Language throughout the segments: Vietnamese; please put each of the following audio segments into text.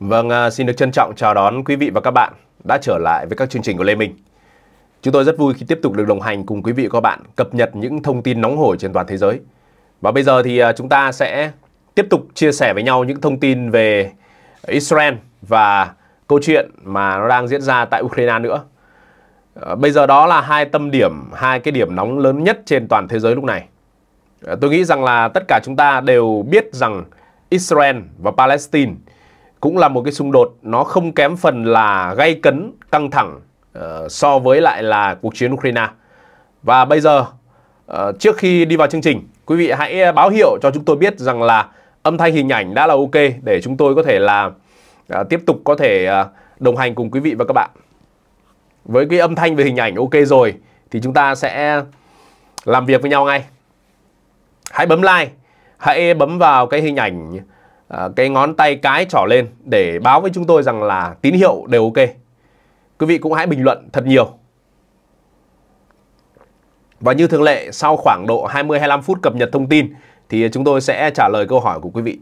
Vâng, à, xin được trân trọng chào đón quý vị và các bạn đã trở lại với các chương trình của Lê Minh. Chúng tôi rất vui khi tiếp tục được đồng hành cùng quý vị và các bạn cập nhật những thông tin nóng hổi trên toàn thế giới. Và bây giờ thì à, chúng ta sẽ tiếp tục chia sẻ với nhau những thông tin về Israel và câu chuyện mà nó đang diễn ra tại Ukraine nữa. À, bây giờ đó là hai tâm điểm, hai cái điểm nóng lớn nhất trên toàn thế giới lúc này. Tôi nghĩ rằng là tất cả chúng ta đều biết rằng Israel và Palestine cũng là một cái xung đột nó không kém phần là gây cấn, căng thẳng uh, so với lại là cuộc chiến Ukraine. Và bây giờ uh, trước khi đi vào chương trình, quý vị hãy báo hiệu cho chúng tôi biết rằng là âm thanh hình ảnh đã là ok để chúng tôi có thể là uh, tiếp tục có thể uh, đồng hành cùng quý vị và các bạn. Với cái âm thanh về hình ảnh ok rồi thì chúng ta sẽ làm việc với nhau ngay. Hãy bấm like, hãy bấm vào cái hình ảnh À, cái ngón tay cái trỏ lên để báo với chúng tôi rằng là tín hiệu đều ok. Quý vị cũng hãy bình luận thật nhiều. Và như thường lệ, sau khoảng độ 20-25 phút cập nhật thông tin thì chúng tôi sẽ trả lời câu hỏi của quý vị.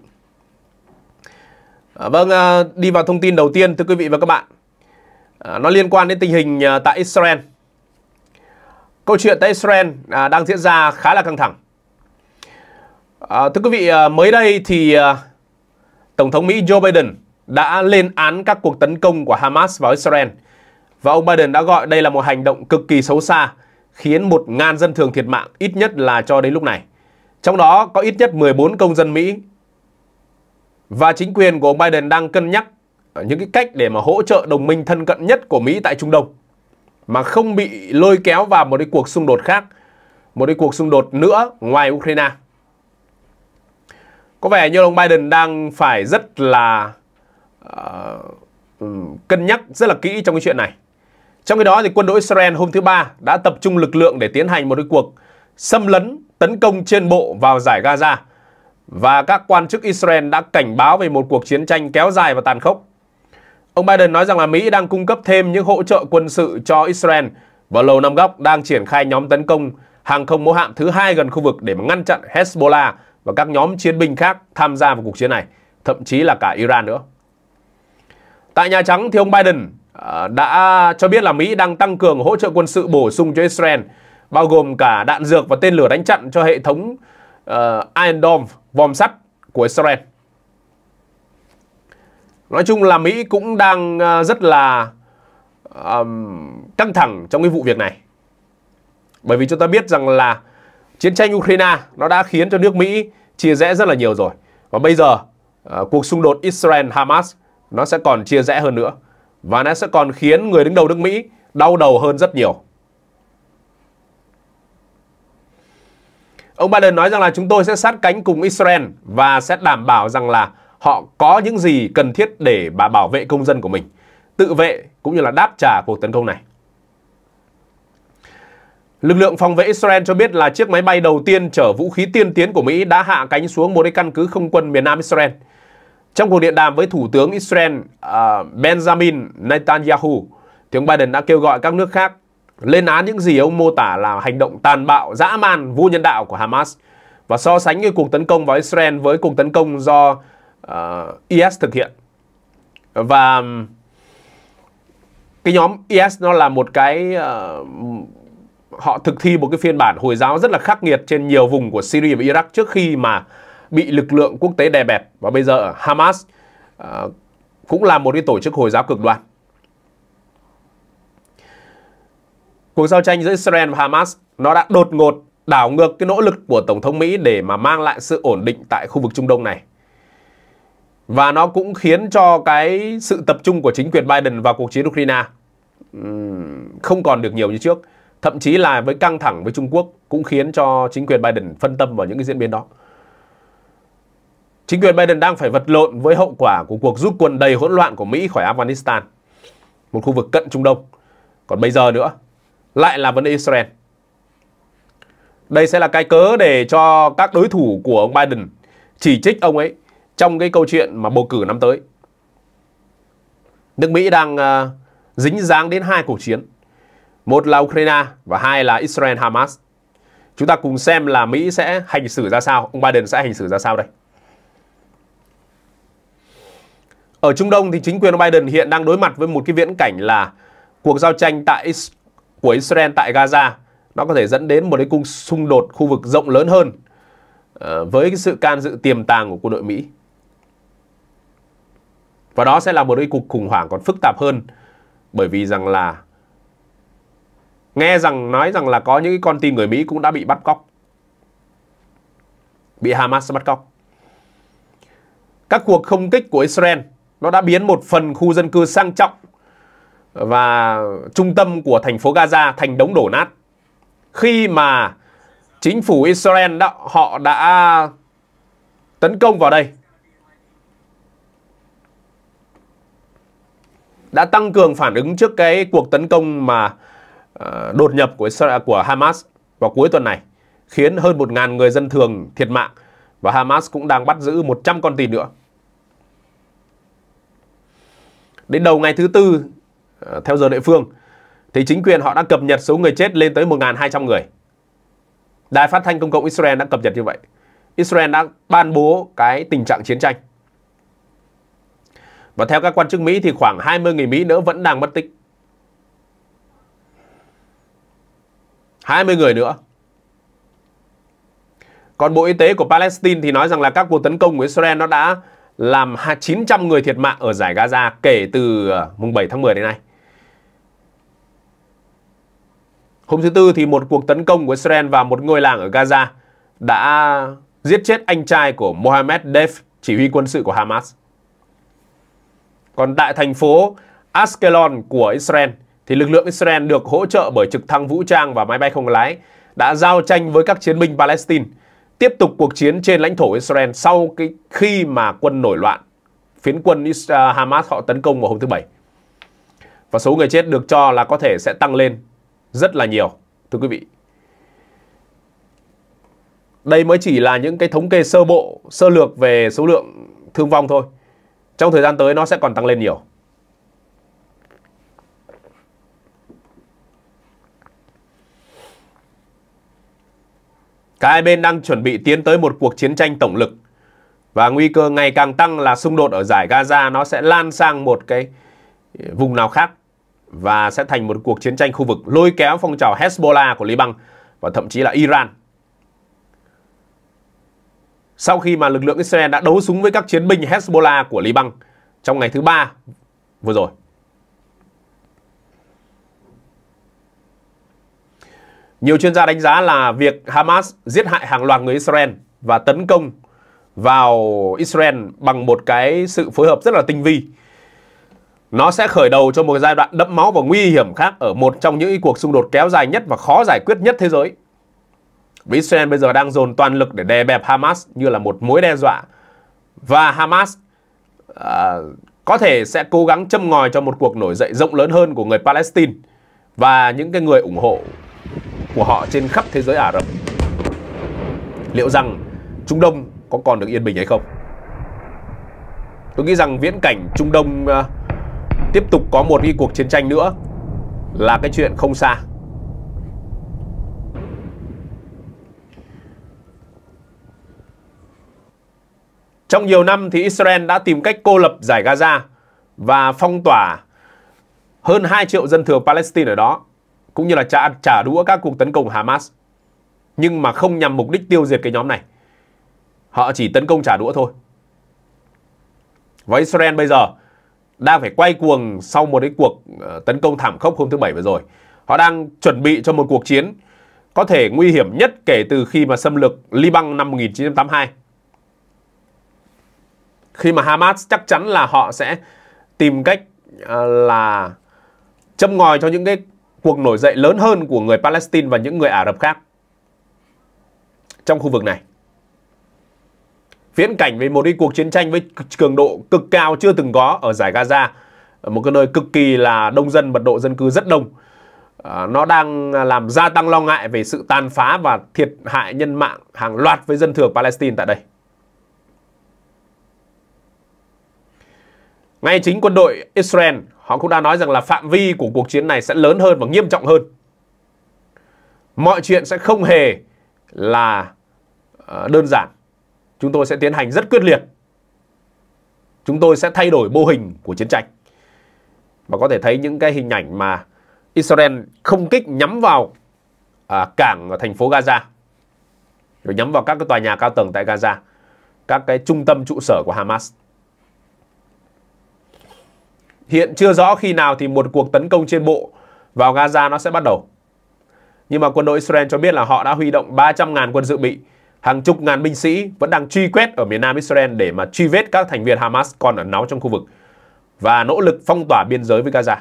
À, vâng, à, đi vào thông tin đầu tiên thưa quý vị và các bạn. À, nó liên quan đến tình hình à, tại Israel. Câu chuyện tại Israel à, đang diễn ra khá là căng thẳng. thưa quý vị, mới đây thì Tổng thống Mỹ Joe Biden đã lên án các cuộc tấn công của Hamas vào Israel. Và ông Biden đã gọi đây là một hành động cực kỳ xấu xa, khiến 1.000 dân thường thiệt mạng ít nhất là cho đến lúc này. Trong đó có ít nhất 14 công dân Mỹ. Và chính quyền của ông Biden đang cân nhắc những cái cách để mà hỗ trợ đồng minh thân cận nhất của Mỹ tại Trung Đông. Mà không bị lôi kéo vào một cái cuộc xung đột khác, một cái cuộc xung đột nữa ngoài Ukraine. Có vẻ như ông Biden đang phải rất là uh, cân nhắc rất là kỹ trong cái chuyện này. Trong khi đó thì quân đội Israel hôm thứ Ba đã tập trung lực lượng để tiến hành một cái cuộc xâm lấn tấn công trên bộ vào giải Gaza. Và các quan chức Israel đã cảnh báo về một cuộc chiến tranh kéo dài và tàn khốc. Ông Biden nói rằng là Mỹ đang cung cấp thêm những hỗ trợ quân sự cho Israel và Lầu Năm Góc đang triển khai nhóm tấn công hàng không mẫu hạm thứ hai gần khu vực để mà ngăn chặn Hezbollah và các nhóm chiến binh khác tham gia vào cuộc chiến này, thậm chí là cả Iran nữa. Tại Nhà Trắng thì ông Biden à, đã cho biết là Mỹ đang tăng cường hỗ trợ quân sự bổ sung cho Israel, bao gồm cả đạn dược và tên lửa đánh chặn cho hệ thống uh, Iron Dome vòm sắt của Israel. Nói chung là Mỹ cũng đang à, rất là um, căng thẳng trong cái vụ việc này. Bởi vì chúng ta biết rằng là Chiến tranh Ukraine nó đã khiến cho nước Mỹ chia rẽ rất là nhiều rồi. Và bây giờ uh, cuộc xung đột Israel-Hamas nó sẽ còn chia rẽ hơn nữa. Và nó sẽ còn khiến người đứng đầu nước Mỹ đau đầu hơn rất nhiều. Ông Biden nói rằng là chúng tôi sẽ sát cánh cùng Israel và sẽ đảm bảo rằng là họ có những gì cần thiết để bà bảo vệ công dân của mình, tự vệ cũng như là đáp trả cuộc tấn công này. Lực lượng phòng vệ Israel cho biết là chiếc máy bay đầu tiên chở vũ khí tiên tiến của Mỹ đã hạ cánh xuống một cái căn cứ không quân miền Nam Israel. Trong cuộc điện đàm với Thủ tướng Israel uh, Benjamin Netanyahu, thì ông Biden đã kêu gọi các nước khác lên án những gì ông mô tả là hành động tàn bạo, dã man, vô nhân đạo của Hamas và so sánh cái cuộc tấn công vào Israel với cuộc tấn công do uh, IS thực hiện. Và cái nhóm IS nó là một cái uh, họ thực thi một cái phiên bản Hồi giáo rất là khắc nghiệt trên nhiều vùng của Syria và Iraq trước khi mà bị lực lượng quốc tế đè bẹp và bây giờ Hamas uh, cũng là một cái tổ chức Hồi giáo cực đoan. Cuộc giao tranh giữa Israel và Hamas nó đã đột ngột đảo ngược cái nỗ lực của Tổng thống Mỹ để mà mang lại sự ổn định tại khu vực Trung Đông này. Và nó cũng khiến cho cái sự tập trung của chính quyền Biden vào cuộc chiến Ukraine không còn được nhiều như trước. Thậm chí là với căng thẳng với Trung Quốc cũng khiến cho chính quyền Biden phân tâm vào những cái diễn biến đó. Chính quyền Biden đang phải vật lộn với hậu quả của cuộc rút quân đầy hỗn loạn của Mỹ khỏi Afghanistan, một khu vực cận Trung Đông. Còn bây giờ nữa, lại là vấn đề Israel. Đây sẽ là cái cớ để cho các đối thủ của ông Biden chỉ trích ông ấy trong cái câu chuyện mà bầu cử năm tới. Nước Mỹ đang uh, dính dáng đến hai cuộc chiến. Một là Ukraine và hai là Israel Hamas. Chúng ta cùng xem là Mỹ sẽ hành xử ra sao, ông Biden sẽ hành xử ra sao đây. ở Trung Đông thì chính quyền ông Biden hiện đang đối mặt với một cái viễn cảnh là cuộc giao tranh tại của Israel tại Gaza nó có thể dẫn đến một cái cung xung đột khu vực rộng lớn hơn uh, với cái sự can dự tiềm tàng của quân đội Mỹ. Và đó sẽ là một cái cuộc khủng hoảng còn phức tạp hơn bởi vì rằng là nghe rằng nói rằng là có những con tin người Mỹ cũng đã bị bắt cóc. Bị Hamas bắt cóc. Các cuộc không kích của Israel nó đã biến một phần khu dân cư sang trọng và trung tâm của thành phố Gaza thành đống đổ nát. Khi mà chính phủ Israel đã, họ đã tấn công vào đây đã tăng cường phản ứng trước cái cuộc tấn công mà Ờ, đột nhập của Israel, của Hamas vào cuối tuần này khiến hơn 1.000 người dân thường thiệt mạng và Hamas cũng đang bắt giữ 100 con tin nữa. Đến đầu ngày thứ tư ờ, theo giờ địa phương thì chính quyền họ đã cập nhật số người chết lên tới 1.200 người. Đài phát thanh công cộng Israel đã cập nhật như vậy. Israel đã ban bố cái tình trạng chiến tranh. Và theo các quan chức Mỹ thì khoảng 20 người Mỹ nữa vẫn đang mất tích. 20 người nữa. Còn Bộ Y tế của Palestine thì nói rằng là các cuộc tấn công của Israel nó đã làm 900 người thiệt mạng ở giải Gaza kể từ ờ, mùng 7 tháng 10 đến nay. Hôm thứ Tư thì một cuộc tấn công của Israel vào một ngôi làng ở Gaza đã giết chết anh trai của Mohammed Deif, chỉ huy quân sự của Hamas. Còn tại thành phố Askelon của Israel thì lực lượng Israel được hỗ trợ bởi trực thăng vũ trang và máy bay không lái đã giao tranh với các chiến binh Palestine tiếp tục cuộc chiến trên lãnh thổ Israel sau cái khi mà quân nổi loạn phiến quân à, Hamas họ tấn công vào hôm thứ Bảy. Và số người chết được cho là có thể sẽ tăng lên rất là nhiều, thưa quý vị. Đây mới chỉ là những cái thống kê sơ bộ, sơ lược về số lượng thương vong thôi. Trong thời gian tới nó sẽ còn tăng lên nhiều. Cả hai bên đang chuẩn bị tiến tới một cuộc chiến tranh tổng lực và nguy cơ ngày càng tăng là xung đột ở giải Gaza nó sẽ lan sang một cái vùng nào khác và sẽ thành một cuộc chiến tranh khu vực lôi kéo phong trào Hezbollah của Liban và thậm chí là Iran. Sau khi mà lực lượng Israel đã đấu súng với các chiến binh Hezbollah của Liban trong ngày thứ ba vừa rồi. Nhiều chuyên gia đánh giá là việc Hamas giết hại hàng loạt người Israel và tấn công vào Israel bằng một cái sự phối hợp rất là tinh vi nó sẽ khởi đầu cho một giai đoạn đẫm máu và nguy hiểm khác ở một trong những cuộc xung đột kéo dài nhất và khó giải quyết nhất thế giới. Vì Israel bây giờ đang dồn toàn lực để đè bẹp Hamas như là một mối đe dọa. Và Hamas uh, có thể sẽ cố gắng châm ngòi cho một cuộc nổi dậy rộng lớn hơn của người Palestine và những cái người ủng hộ của họ trên khắp thế giới Ả Rập. Liệu rằng Trung Đông có còn được yên bình hay không? Tôi nghĩ rằng viễn cảnh Trung Đông uh, tiếp tục có một cái cuộc chiến tranh nữa là cái chuyện không xa. Trong nhiều năm thì Israel đã tìm cách cô lập giải Gaza và phong tỏa hơn 2 triệu dân thường Palestine ở đó, cũng như là trả, trả đũa các cuộc tấn công Hamas. Nhưng mà không nhằm mục đích tiêu diệt cái nhóm này. Họ chỉ tấn công trả đũa thôi. Và Israel bây giờ đang phải quay cuồng sau một cái cuộc ờ, tấn công thảm khốc hôm thứ Bảy vừa rồi. Họ đang chuẩn bị cho một cuộc chiến có thể nguy hiểm nhất kể từ khi mà xâm lược Liban năm 1982. Khi mà Hamas chắc chắn là họ sẽ tìm cách ờ, là châm ngòi cho những cái cuộc nổi dậy lớn hơn của người Palestine và những người Ả Rập khác. Trong khu vực này viễn cảnh về một cái cuộc chiến tranh với cường độ cực cao chưa từng có ở giải Gaza một cái nơi cực kỳ là đông dân mật độ dân cư rất đông. À, nó đang làm gia tăng lo ngại về sự tàn phá và thiệt hại nhân mạng hàng loạt với dân thường Palestine tại đây. Ngay chính quân đội Israel họ cũng đã nói rằng là phạm vi của cuộc chiến này sẽ lớn hơn và nghiêm trọng hơn mọi chuyện sẽ không hề là ờ, đơn giản chúng tôi sẽ tiến hành rất quyết liệt. chúng tôi sẽ thay đổi mô hình của chiến tranh. Và có thể thấy những cái hình ảnh mà Israel không kích nhắm vào à, cảng ở thành phố Gaza rồi nhắm vào các cái tòa nhà cao tầng tại Gaza, các cái trung tâm trụ sở của Hamas. Hiện chưa rõ khi nào thì một cuộc tấn công trên bộ vào Gaza nó sẽ bắt đầu. Nhưng mà quân đội Israel cho biết là họ đã huy động 300.000 quân dự bị, hàng chục ngàn binh sĩ vẫn đang truy quét ở miền nam Israel để mà truy vết các thành viên Hamas còn ẩn náu trong khu vực và nỗ lực phong tỏa biên giới với Gaza.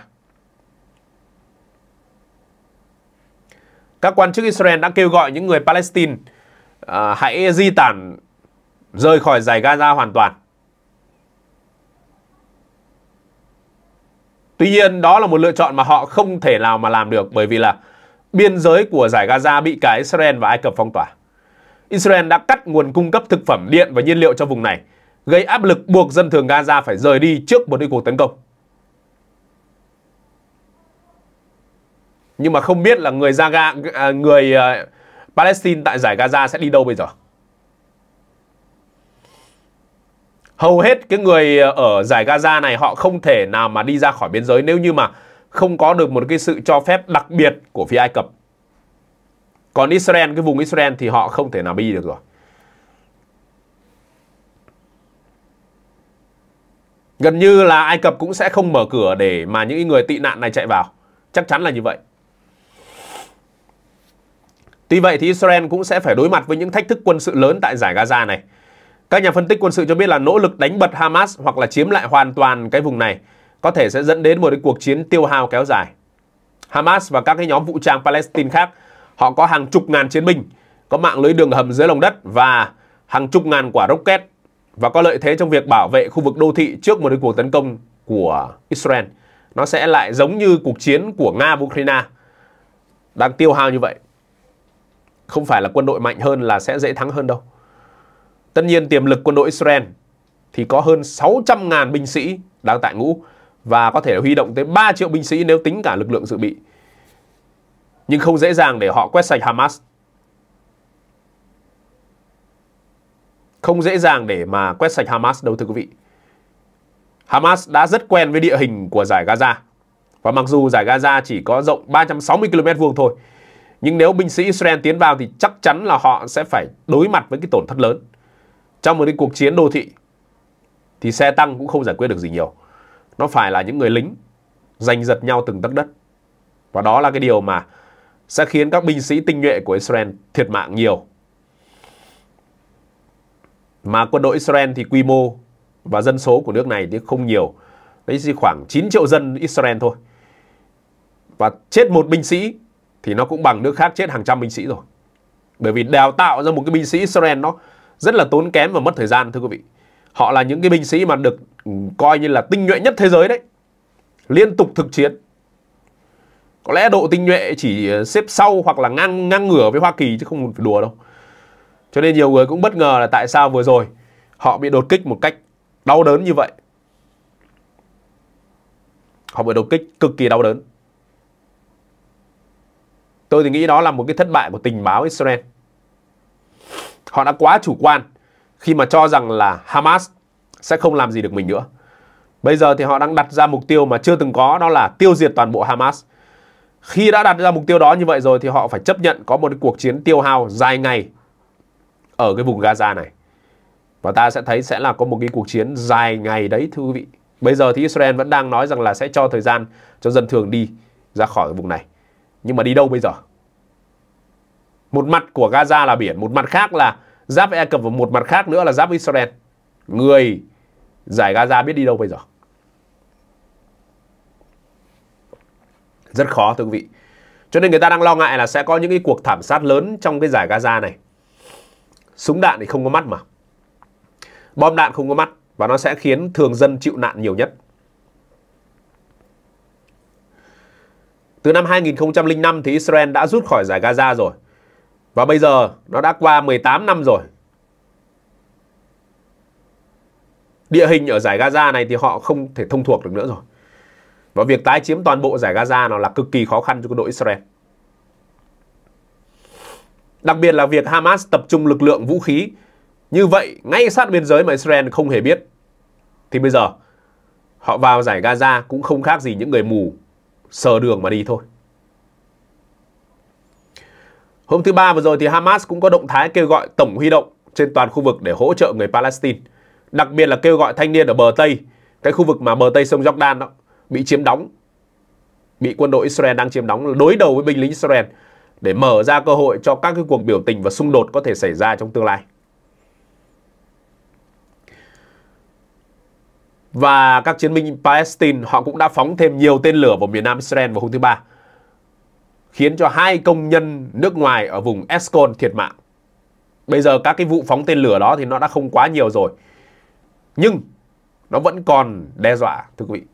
Các quan chức Israel đã kêu gọi những người Palestine à, hãy di tản rời khỏi giải Gaza hoàn toàn. Tuy nhiên đó là một lựa chọn mà họ không thể nào mà làm được bởi vì là biên giới của giải Gaza bị cả Israel và Ai Cập phong tỏa. Israel đã cắt nguồn cung cấp thực phẩm, điện và nhiên liệu cho vùng này, gây áp lực buộc dân thường Gaza phải rời đi trước một cuộc tấn công. Nhưng mà không biết là người Gaza, à, người à, Palestine tại giải Gaza sẽ đi đâu bây giờ. Hầu hết cái người ờ, ở giải Gaza này họ không thể nào mà đi ra khỏi biên giới nếu như mà không có được một cái sự cho phép đặc biệt của phía Ai Cập. Còn Israel, cái vùng Israel thì họ không thể nào đi được rồi. Gần như là Ai Cập cũng sẽ không mở cửa để mà những người tị nạn này chạy vào. Chắc chắn là như vậy. Tuy vậy thì Israel cũng sẽ phải đối mặt với những thách thức quân sự lớn tại giải Gaza này. Các nhà phân tích quân sự cho biết là nỗ lực đánh bật Hamas hoặc là chiếm lại hoàn toàn cái vùng này có thể sẽ dẫn đến một cái cuộc chiến tiêu hao kéo dài. Hamas và các cái nhóm vũ trang Palestine khác, họ có hàng chục ngàn chiến binh, có mạng lưới đường hầm dưới lòng đất và hàng chục ngàn quả rocket và có lợi thế trong việc bảo vệ khu vực đô thị trước một cái cuộc tấn công của Israel. Nó sẽ lại giống như cuộc chiến của Nga và Ukraine đang tiêu hao như vậy. Không phải là quân đội mạnh hơn là sẽ dễ thắng hơn đâu. Tất nhiên tiềm lực quân đội Israel thì có hơn 600.000 binh sĩ đang tại ngũ và có thể huy động tới 3 triệu binh sĩ nếu tính cả lực lượng dự bị. Nhưng không dễ dàng để họ quét sạch Hamas. Không dễ dàng để mà quét sạch Hamas đâu thưa quý vị. Hamas đã rất quen với địa hình của giải Gaza. Và mặc dù giải Gaza chỉ có rộng 360 km vuông thôi, nhưng nếu binh sĩ Israel tiến vào thì chắc chắn là họ sẽ phải đối mặt với cái tổn thất lớn. Trong một cái cuộc chiến đô thị thì xe tăng cũng không giải quyết được gì nhiều. Nó phải là những người lính giành giật nhau từng tấc đất. Và đó là cái điều mà sẽ khiến các binh sĩ tinh nhuệ của Israel thiệt mạng nhiều. Mà quân đội Israel thì quy mô và dân số của nước này thì không nhiều. Đấy chỉ khoảng 9 triệu dân Israel thôi. Và chết một binh sĩ thì nó cũng bằng nước khác chết hàng trăm binh sĩ rồi. Bởi vì đào tạo ra một cái binh sĩ Israel nó rất là tốn kém và mất thời gian, thưa quý vị. Họ là những cái binh sĩ mà được ừ, coi như là tinh nhuệ nhất thế giới đấy. Liên tục thực chiến. Có lẽ độ tinh nhuệ chỉ ờ, xếp sau hoặc là ngang ngang ngửa với Hoa Kỳ chứ không phải đùa đâu. Cho nên nhiều người cũng bất ngờ là tại sao vừa rồi họ bị đột kích một cách đau đớn như vậy. Họ bị đột kích cực kỳ đau đớn. Tôi thì nghĩ đó là một cái thất bại của tình báo Israel. Họ đã quá chủ quan khi mà cho rằng là Hamas sẽ không làm gì được mình nữa. Bây giờ thì họ đang đặt ra mục tiêu mà chưa từng có, đó là tiêu diệt toàn bộ Hamas. Khi đã đặt ra mục tiêu đó như vậy rồi thì họ phải chấp nhận có một cái cuộc chiến tiêu hao dài ngày ở cái vùng Gaza này. Và ta sẽ thấy sẽ là có một cái cuộc chiến dài ngày đấy, thưa quý vị. Bây giờ thì Israel vẫn đang nói rằng là sẽ cho thời gian cho dân thường đi ra khỏi vùng này. Nhưng mà đi đâu bây giờ? Một mặt của Gaza là biển, một mặt khác là giáp với Ai Cập và một mặt khác nữa là giáp với Israel. Người giải Gaza biết đi đâu bây giờ? Rất khó thưa quý vị. Cho nên người ta đang lo ngại là sẽ có những cái cuộc thảm sát lớn trong cái giải Gaza này. Súng đạn thì không có mắt mà. Bom đạn không có mắt và nó sẽ khiến thường dân chịu nạn nhiều nhất. Từ năm 2005 thì Israel đã rút khỏi giải Gaza rồi. Và bây giờ nó đã qua 18 năm rồi. Địa hình ở giải Gaza này thì họ không thể thông thuộc được nữa rồi. Và việc tái chiếm toàn bộ giải Gaza nó là cực kỳ khó khăn cho quân đội Israel. Đặc biệt là việc Hamas tập trung lực lượng vũ khí như vậy, ngay sát biên giới mà Israel không hề biết, thì bây giờ họ vào giải Gaza cũng không khác gì những người mù sờ đường mà đi thôi. Hôm thứ ba vừa rồi thì Hamas cũng có động thái kêu gọi tổng huy động trên toàn khu vực để hỗ trợ người Palestine. Đặc biệt là kêu gọi thanh niên ở bờ Tây, cái khu vực mà bờ Tây sông Jordan đó, bị chiếm đóng, bị quân đội Israel đang chiếm đóng đối đầu với binh lính Israel để mở ra cơ hội cho các cái cuộc biểu tình và xung đột có thể xảy ra trong tương lai. Và các chiến binh Palestine họ cũng đã phóng thêm nhiều tên lửa vào miền Nam Israel vào hôm thứ ba, khiến cho hai công nhân nước ngoài ở vùng Escon thiệt mạng. Bây giờ các cái vụ phóng tên lửa đó thì nó đã không quá nhiều rồi. Nhưng nó vẫn còn đe dọa, thưa quý vị.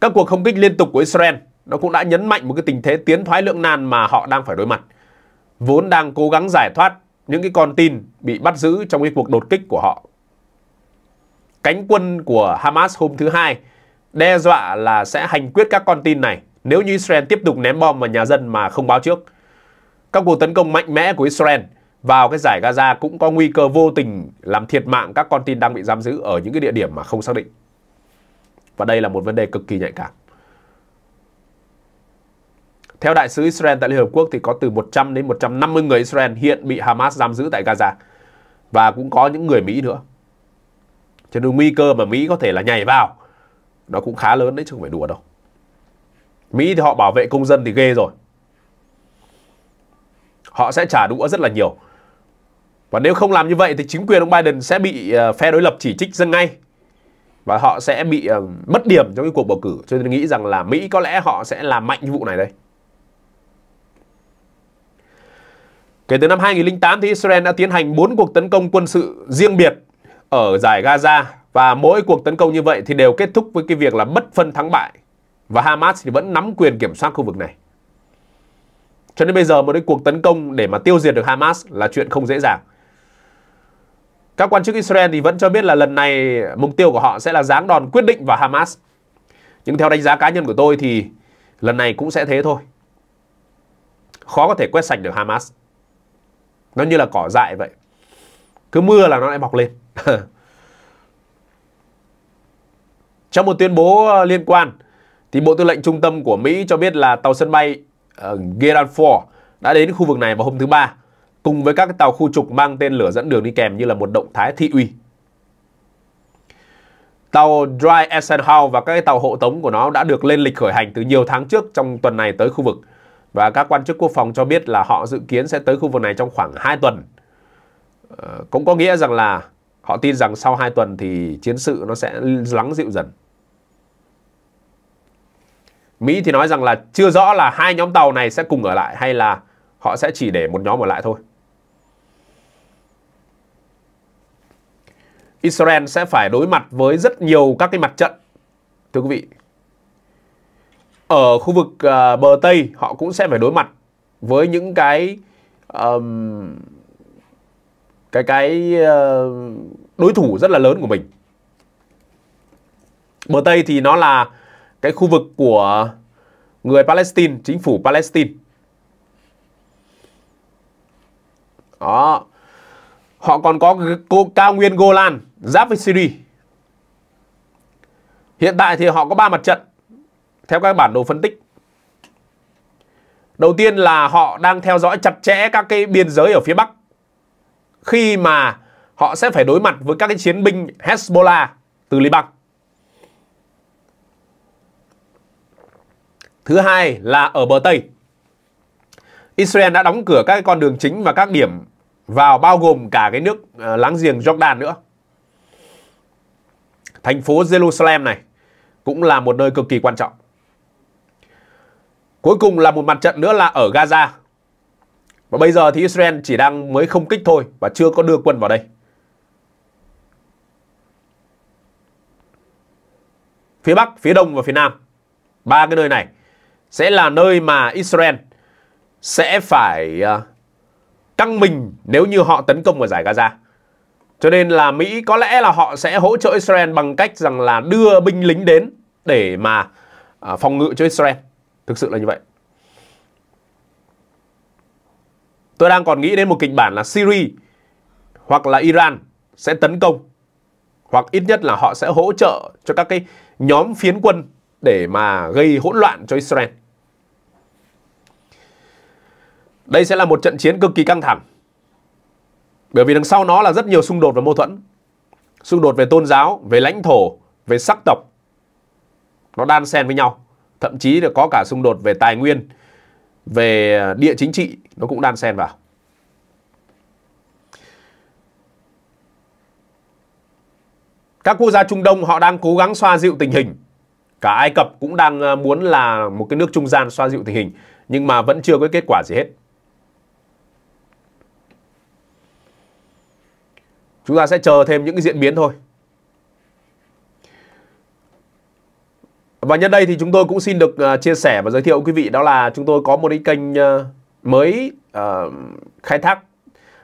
Các cuộc không kích liên tục của Israel, nó cũng đã nhấn mạnh một cái tình thế tiến thoái lưỡng nan mà họ đang phải đối mặt. Vốn đang cố gắng giải thoát những cái con tin bị bắt giữ trong cái cuộc đột kích của họ. Cánh quân của Hamas hôm thứ hai đe dọa là sẽ hành quyết các con tin này nếu như Israel tiếp tục ném bom vào nhà dân mà không báo trước. Các cuộc tấn công mạnh mẽ của Israel vào cái giải Gaza cũng có nguy cơ vô tình làm thiệt mạng các con tin đang bị giam giữ ở những cái địa điểm mà không xác định. Và đây là một vấn đề cực kỳ nhạy cảm. Theo đại sứ Israel tại Liên Hợp Quốc thì có từ 100 đến 150 người Israel hiện bị Hamas giam giữ tại Gaza. Và cũng có những người Mỹ nữa. Cho nên nguy cơ mà Mỹ có thể là nhảy vào nó cũng khá lớn đấy chứ không phải đùa đâu. Mỹ thì họ bảo vệ công dân thì ghê rồi. Họ sẽ trả đũa rất là nhiều. Và nếu không làm như vậy thì chính quyền ông Biden sẽ bị ờ, phe đối lập chỉ trích dân ngay. Và họ sẽ bị uh, mất điểm trong cái cuộc bầu cử. Cho nên nghĩ rằng là Mỹ có lẽ họ sẽ làm mạnh như vụ này đây. Kể từ năm 2008 thì Israel đã tiến hành 4 cuộc tấn công quân sự riêng biệt ở giải Gaza và mỗi cuộc tấn công như vậy thì đều kết thúc với cái việc là bất phân thắng bại và Hamas thì vẫn nắm quyền kiểm soát khu vực này. Cho nên bây giờ một cái cuộc tấn công để mà tiêu diệt được Hamas là chuyện không dễ dàng. Các quan chức Israel thì vẫn cho biết là lần này mục tiêu của họ sẽ là giáng đòn quyết định vào Hamas. Nhưng theo đánh giá cá nhân của tôi thì lần này cũng sẽ thế thôi. Khó có thể quét sạch được Hamas. Nó như là cỏ dại vậy. Cứ mưa là nó lại mọc lên. Trong một tuyên bố ờ, liên quan, thì Bộ Tư lệnh Trung tâm của Mỹ cho biết là tàu sân bay uh, Gerald Ford đã đến khu vực này vào hôm thứ Ba, cùng với các tàu khu trục mang tên lửa dẫn đường đi kèm như là một động thái thị uy. Tàu Dry Eisenhower và các tàu hộ tống của nó đã được lên lịch khởi hành từ nhiều tháng trước trong tuần này tới khu vực. Và các quan chức quốc phòng cho biết là họ dự kiến sẽ tới khu vực này trong khoảng 2 tuần. Uh, cũng có nghĩa rằng là họ tin rằng sau 2 tuần thì chiến sự nó sẽ lắng dịu dần. Mỹ thì nói rằng là chưa rõ là hai nhóm tàu này sẽ cùng ở lại hay là họ sẽ chỉ để một nhóm ở lại thôi. Israel sẽ phải đối mặt với rất nhiều các cái mặt trận. Thưa quý vị, ở khu vực uh, bờ Tây họ cũng sẽ phải đối mặt với những cái um, cái cái uh, đối thủ rất là lớn của mình. Bờ Tây thì nó là cái khu vực của người Palestine, chính phủ Palestine. Đó. Họ còn có cao nguyên Golan giáp với Syria. Hiện tại thì họ có ba mặt trận theo các bản đồ phân tích. Đầu tiên là họ đang theo dõi chặt chẽ các cái biên giới ở phía Bắc khi mà họ sẽ phải đối mặt với các cái chiến binh Hezbollah từ Liban. Thứ hai là ở bờ Tây. Israel đã đóng cửa các con đường chính và các điểm vào bao gồm cả cái nước ờ, láng giềng Jordan nữa. Thành phố Jerusalem này cũng là một nơi cực kỳ quan trọng. Cuối cùng là một mặt trận nữa là ở Gaza. Và bây giờ thì Israel chỉ đang mới không kích thôi và chưa có đưa quân vào đây. Phía Bắc, phía Đông và phía Nam. Ba cái nơi này sẽ là nơi mà Israel sẽ phải à, căng mình nếu như họ tấn công vào giải Gaza. Cho nên là Mỹ có lẽ là họ sẽ hỗ trợ Israel bằng cách rằng là đưa binh lính đến để mà à, phòng ngự cho Israel. Thực sự là như vậy. Tôi đang còn nghĩ đến một kịch bản là Syria hoặc là Iran sẽ tấn công, hoặc ít nhất là họ sẽ hỗ trợ cho các cái nhóm phiến quân để mà gây hỗn loạn cho Israel. Đây sẽ là một trận chiến cực kỳ căng thẳng. Bởi vì đằng sau nó là rất nhiều xung đột và mâu thuẫn. Xung đột về tôn giáo, về lãnh thổ, về sắc tộc. Nó đan xen với nhau. Thậm chí là có cả xung đột về tài nguyên, về địa chính trị, nó cũng đan xen vào. Các quốc gia Trung Đông họ đang cố gắng xoa dịu tình hình. Cả Ai Cập cũng đang à, muốn là một cái nước trung gian xoa dịu tình hình. Nhưng mà vẫn chưa có kết quả gì hết. Chúng ta sẽ chờ thêm những cái diễn biến thôi. Và nhân đây thì chúng tôi cũng xin được à, chia sẻ và giới thiệu quý vị, đó là chúng tôi có một cái kênh à, mới à, khai thác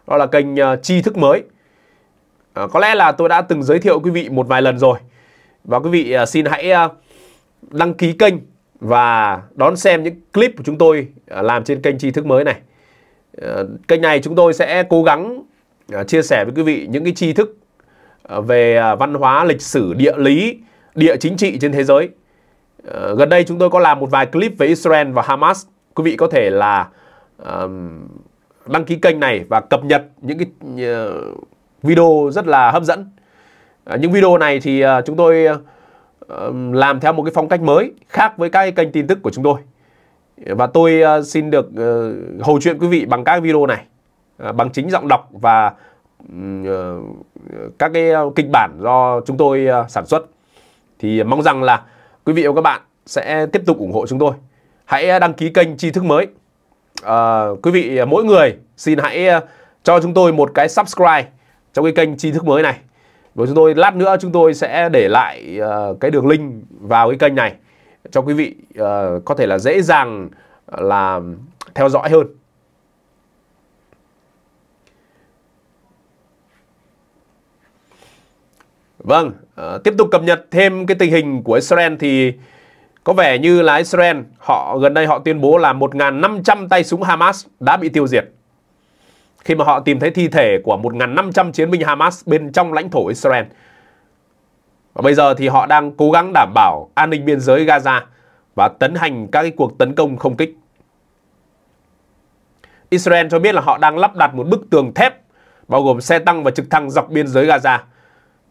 đó là kênh tri thức mới. Có lẽ là tôi đã từng giới thiệu quý vị một vài lần rồi. Và quý vị xin hãy đăng ký kênh và đón xem những clip của chúng tôi làm trên kênh tri thức mới này. Kênh này chúng tôi sẽ cố gắng Ờ, chia sẻ với quý vị những cái tri thức ờ, về à, văn hóa, lịch sử, địa lý, địa chính trị trên thế giới ờ, gần đây chúng tôi có làm một vài clip về Israel và Hamas. Quý vị có thể là đăng ký kênh này và cập nhật những cái video rất là hấp dẫn. Những video này thì chúng tôi làm theo một cái phong cách mới khác với các kênh tin tức của chúng tôi. Và tôi xin được hầu chuyện quý vị bằng các video này Ờ, bằng chính giọng đọc và ờ, các cái ờ, kịch bản do chúng tôi sản xuất. Thì mong rằng là quý vị và các bạn sẽ tiếp tục ủng hộ chúng tôi. Hãy đăng ký kênh tri thức mới. À, quý vị mỗi người xin hãy cho chúng tôi một cái subscribe trong cái kênh tri thức mới này. Rồi chúng tôi lát nữa chúng tôi sẽ để lại uh, cái đường link vào cái kênh này cho quý vị uh, có thể là dễ dàng là theo dõi hơn. Vâng, uh, tiếp tục cập nhật thêm cái tình hình của Israel thì có vẻ như là Israel họ gần đây họ tuyên bố là 1.500 tay súng Hamas đã bị tiêu diệt. Khi mà họ tìm thấy thi thể của 1.500 chiến binh Hamas bên trong lãnh thổ Israel. Và bây giờ thì họ đang cố gắng đảm bảo an ninh biên giới Gaza và tấn hành các cái cuộc tấn công không kích. Israel cho biết là họ đang lắp đặt một bức tường thép bao gồm xe tăng và trực thăng dọc biên giới Gaza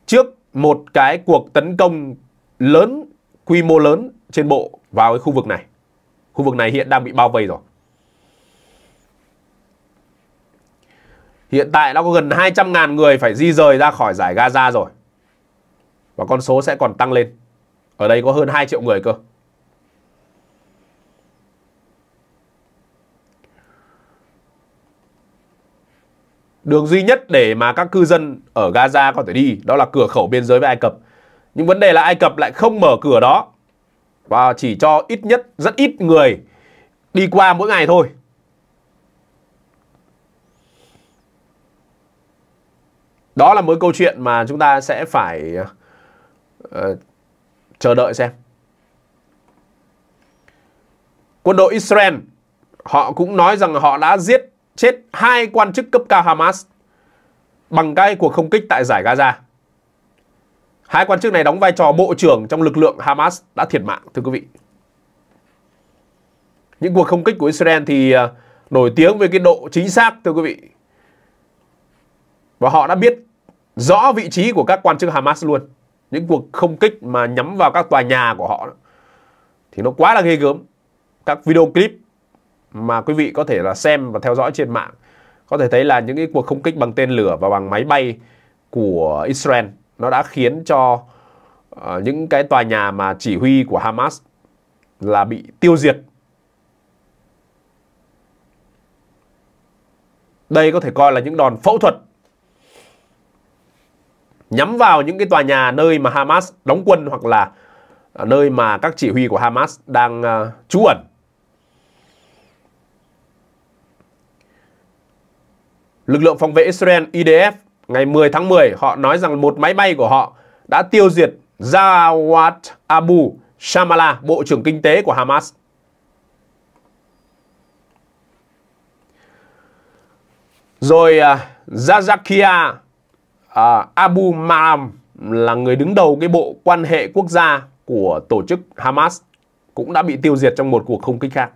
trước một cái cuộc tấn công lớn, quy mô lớn trên bộ vào cái khu vực này. Khu vực này hiện đang bị bao vây rồi. Hiện tại đã có gần 200.000 người phải di rời ra khỏi giải Gaza rồi. Và con số sẽ còn tăng lên. Ở đây có hơn 2 triệu người cơ. Đường duy nhất để mà các cư dân ở Gaza có thể đi đó là cửa khẩu biên giới với Ai Cập. Nhưng vấn đề là Ai Cập lại không mở cửa đó và chỉ cho ít nhất rất ít người đi qua mỗi ngày thôi. Đó là một câu chuyện mà chúng ta sẽ phải uh, chờ đợi xem. Quân đội Israel họ cũng nói rằng họ đã giết chết hai quan chức cấp cao Hamas bằng cái cuộc không kích tại giải Gaza. Hai quan chức này đóng vai trò bộ trưởng trong lực lượng Hamas đã thiệt mạng, thưa quý vị. Những cuộc không kích của Israel thì ờ, nổi tiếng về cái độ chính xác, thưa quý vị. Và họ đã biết rõ vị trí của các quan chức Hamas luôn. Những cuộc không kích mà nhắm vào các tòa nhà của họ thì nó quá là ghê gớm. Các video clip mà quý vị có thể là xem và theo dõi trên mạng có thể thấy là những cái cuộc không kích bằng tên lửa và bằng máy bay của Israel nó đã khiến cho uh, những cái tòa nhà mà chỉ huy của Hamas là bị tiêu diệt. Đây có thể coi là những đòn phẫu thuật nhắm vào những cái tòa nhà nơi mà Hamas đóng quân hoặc là nơi mà các chỉ huy của Hamas đang uh, trú ẩn. Lực lượng phòng vệ Israel IDF ngày 10 tháng 10 họ nói rằng một máy bay của họ đã tiêu diệt Jawad Abu Shamala, Bộ trưởng Kinh tế của Hamas. Rồi à, Zazakia uh, Abu Maam là người đứng đầu cái bộ quan hệ quốc gia của tổ chức Hamas cũng đã bị tiêu diệt trong một cuộc không kích khác.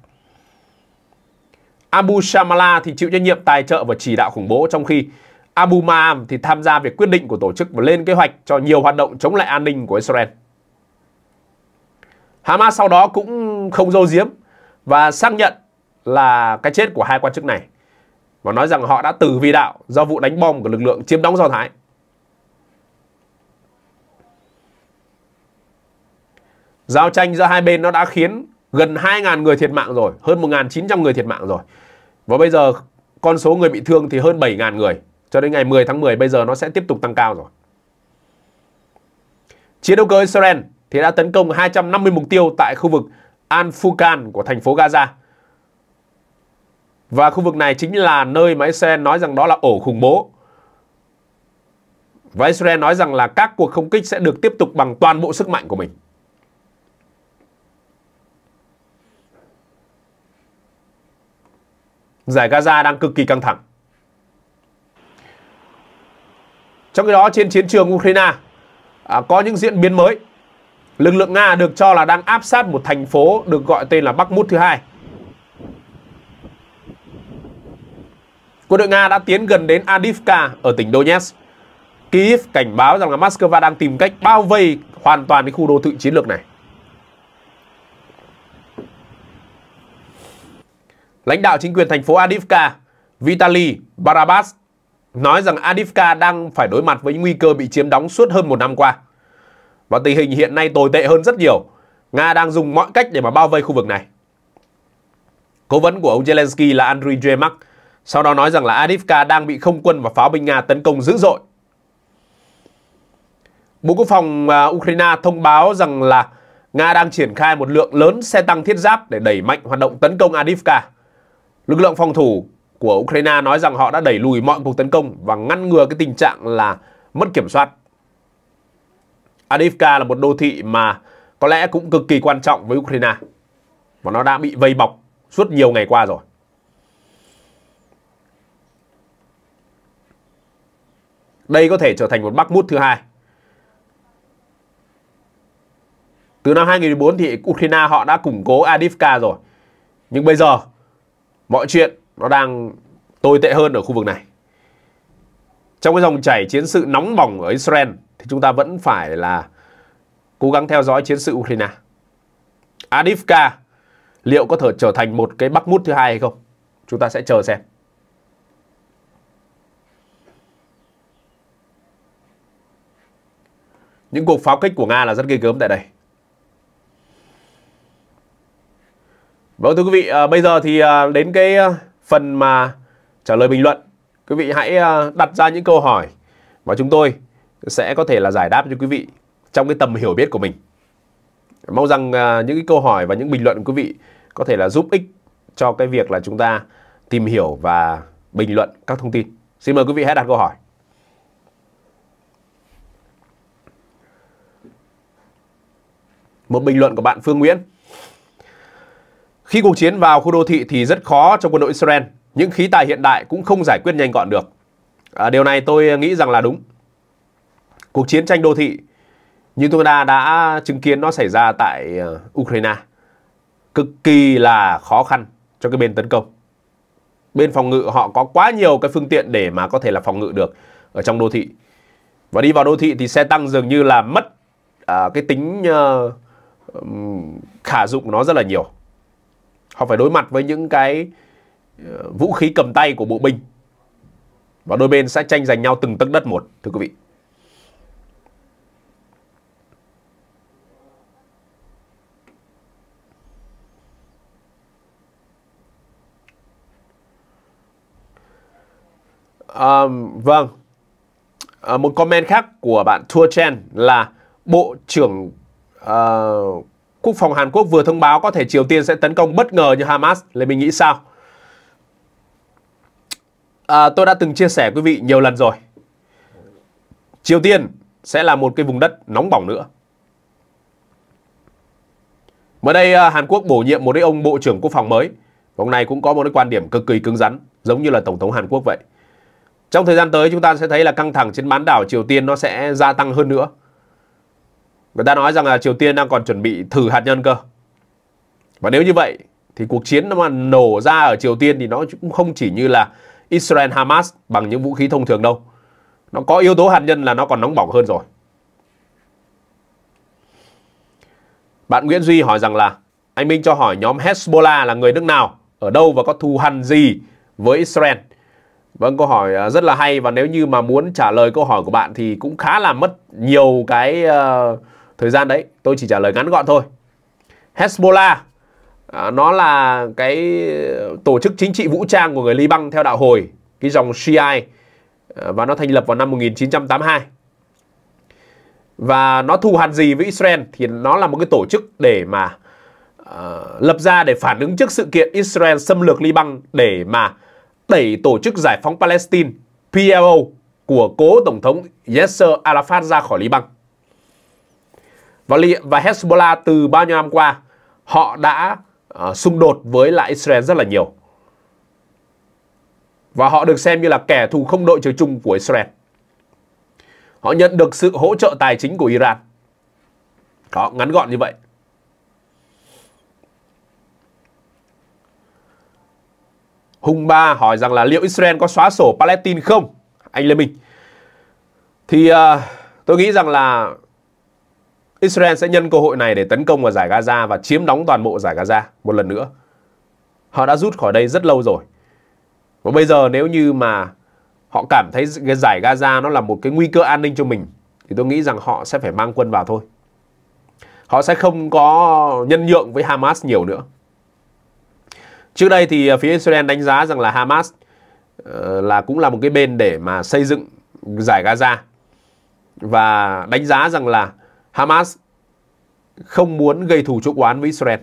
Abu Shamala thì chịu trách nhiệm tài trợ và chỉ đạo khủng bố trong khi Abu Maam thì tham gia việc quyết định của tổ chức và lên kế hoạch cho nhiều hoạt động chống lại an ninh của Israel. Hamas sau đó cũng không dâu diếm và xác nhận là cái chết của hai quan chức này và nói rằng họ đã tử vì đạo do vụ đánh bom của lực lượng chiếm đóng Do Thái. Giao tranh giữa hai bên nó đã khiến gần 2.000 người thiệt mạng rồi, hơn 1.900 người thiệt mạng rồi. Và bây giờ con số người bị thương thì hơn 7.000 người. Cho đến ngày 10 tháng 10 bây giờ nó sẽ tiếp tục tăng cao rồi. Chiến đấu cơ Israel thì đã tấn công 250 mục tiêu tại khu vực Al-Fukan của thành phố Gaza. Và khu vực này chính là nơi mà Israel nói rằng đó là ổ khủng bố. Và Israel nói rằng là các cuộc không kích sẽ được tiếp tục bằng toàn bộ sức mạnh của mình. Giải Gaza đang cực kỳ căng thẳng. Trong khi đó trên chiến trường Ukraine à, có những diễn biến mới. Lực lượng Nga được cho là đang áp sát một thành phố được gọi tên là Bắc Mút thứ hai. Quân đội Nga đã tiến gần đến Adivka ở tỉnh Donetsk. Kyiv cảnh báo rằng là Moscow đang tìm cách bao vây hoàn toàn cái khu đô thị chiến lược này. Lãnh đạo chính quyền thành phố Adivka, Vitali Barabas, nói rằng Adivka đang phải đối mặt với nguy cơ bị chiếm đóng suốt hơn một năm qua. Và tình hình hiện nay tồi tệ hơn rất nhiều. Nga đang dùng mọi cách để mà bao vây khu vực này. Cố vấn của ông Zelensky là Andriy Yermak sau đó nói rằng là Adivka đang bị không quân và pháo binh Nga tấn công dữ dội. Bộ Quốc phòng à, Ukraine thông báo rằng là Nga đang triển khai một lượng lớn xe tăng thiết giáp để đẩy mạnh hoạt động tấn công Adivka. Lực lượng phòng thủ của Ukraine nói rằng họ đã đẩy lùi mọi cuộc tấn công và ngăn ngừa cái tình trạng là mất kiểm soát. Adivka là một đô thị mà có lẽ cũng cực kỳ quan trọng với Ukraine và nó đã bị vây bọc suốt nhiều ngày qua rồi. Đây có thể trở thành một Bakhmut thứ hai. Từ năm 2014 thì Ukraine họ đã củng cố Adivka rồi. Nhưng bây giờ mọi chuyện nó đang tồi tệ hơn ở khu vực này. Trong cái dòng chảy chiến sự nóng bỏng ở Israel thì chúng ta vẫn phải là cố gắng theo dõi chiến sự Ukraine. Adivka liệu có thể trở thành một cái bắc mút thứ hai hay không? Chúng ta sẽ chờ xem. Những cuộc pháo kích của Nga là rất ghê gớm tại đây. Vâng thưa quý vị, à, bây giờ thì à, đến cái à, phần mà trả lời bình luận. Quý vị hãy à, đặt ra những câu hỏi và chúng tôi sẽ có thể là giải đáp cho quý vị trong cái tầm hiểu biết của mình. Mong rằng à, những cái câu hỏi và những bình luận của quý vị có thể là giúp ích cho cái việc là chúng ta tìm hiểu và bình luận các thông tin. Xin mời quý vị hãy đặt câu hỏi. Một bình luận của bạn Phương Nguyễn. Khi cuộc chiến vào khu đô thị thì rất khó cho quân đội Israel. Những khí tài hiện đại cũng không giải quyết nhanh gọn được. À, điều này tôi nghĩ rằng là đúng. Cuộc chiến tranh đô thị như tôi đã, đã chứng kiến nó xảy ra tại à, Ukraine cực kỳ là khó khăn cho cái bên tấn công. Bên phòng ngự họ có quá nhiều cái phương tiện để mà có thể là phòng ngự được ở trong đô thị. Và đi vào đô thị thì xe tăng dường như là mất à, cái tính à, khả dụng nó rất là nhiều. Họ phải đối mặt với những cái ờ, vũ khí cầm tay của bộ binh. Và đôi bên sẽ tranh giành nhau từng tấc đất một, thưa quý vị. À, vâng, à, một comment khác của bạn Thua Chen là Bộ trưởng uh, Quốc phòng Hàn Quốc vừa thông báo có thể Triều Tiên sẽ tấn công bất ngờ như Hamas. Lê Minh nghĩ sao? À, tôi đã từng chia sẻ quý vị nhiều lần rồi. Triều Tiên sẽ là một cái vùng đất nóng bỏng nữa. Mới đây à, Hàn Quốc bổ nhiệm một cái ông bộ trưởng quốc phòng mới. Ông này cũng có một cái quan điểm cực kỳ cứng rắn, giống như là Tổng thống Hàn Quốc vậy. Trong thời gian tới chúng ta sẽ thấy là căng thẳng trên bán đảo Triều Tiên nó sẽ gia tăng hơn nữa. Người ta nói rằng là Triều Tiên đang còn chuẩn bị thử hạt nhân cơ. Và nếu như vậy thì cuộc chiến nó mà nổ ra ở Triều Tiên thì nó cũng không chỉ như là Israel Hamas bằng những vũ khí thông thường đâu. Nó có yếu tố hạt nhân là nó còn nóng bỏng hơn rồi. Bạn Nguyễn Duy hỏi rằng là anh Minh cho hỏi nhóm Hezbollah là người nước nào, ở đâu và có thù hằn gì với Israel? Vâng, câu hỏi à, rất là hay và nếu như mà muốn trả lời câu hỏi của bạn thì cũng khá là mất nhiều cái uh, thời gian đấy. Tôi chỉ trả lời ngắn gọn thôi. Hezbollah à, nó là cái tổ chức chính trị vũ trang của người Liban theo đạo hồi, cái dòng Shia à, và nó thành lập vào năm 1982. Và nó thù hằn gì với Israel thì nó là một cái tổ chức để mà uh, lập ra để phản ứng trước sự kiện Israel xâm lược Liban để mà đẩy tổ chức giải phóng Palestine PLO của cố Tổng thống Yasser Arafat ra khỏi Liban. Và, và Hezbollah từ bao nhiêu năm qua họ đã uh, xung đột với lại Israel rất là nhiều. Và họ được xem như là kẻ thù không đội trời chung của Israel. Họ nhận được sự hỗ trợ tài chính của Iran. Đó, ngắn gọn như vậy. Hùng Ba hỏi rằng là liệu Israel có xóa sổ Palestine không? Anh Lê Minh. Thì uh, tôi nghĩ rằng là Israel sẽ nhân cơ hội này để tấn công vào giải Gaza và chiếm đóng toàn bộ giải Gaza một lần nữa. Họ đã rút khỏi đây rất lâu rồi. Và bây giờ nếu như mà họ cảm thấy cái giải Gaza nó là một cái nguy cơ an ninh cho mình, thì tôi nghĩ rằng họ sẽ phải mang quân vào thôi. Họ sẽ không có nhân nhượng với Hamas nhiều nữa. Trước đây thì à, phía Israel đánh giá rằng là Hamas ờ, là cũng là một cái bên để mà xây dựng giải Gaza và đánh giá rằng là Hamas không muốn gây thù chuốc oán với Israel.